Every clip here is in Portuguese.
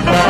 Bye.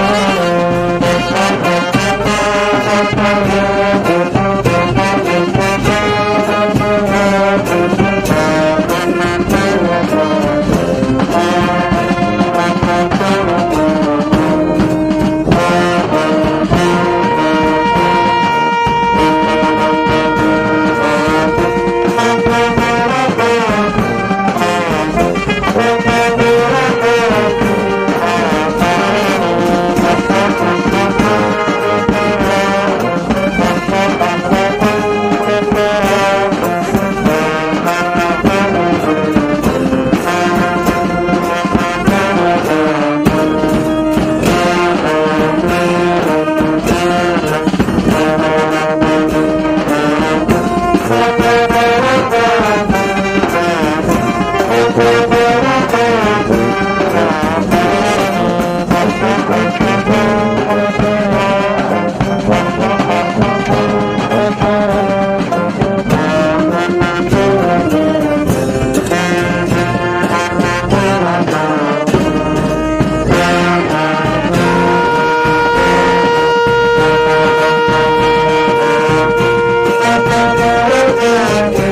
Música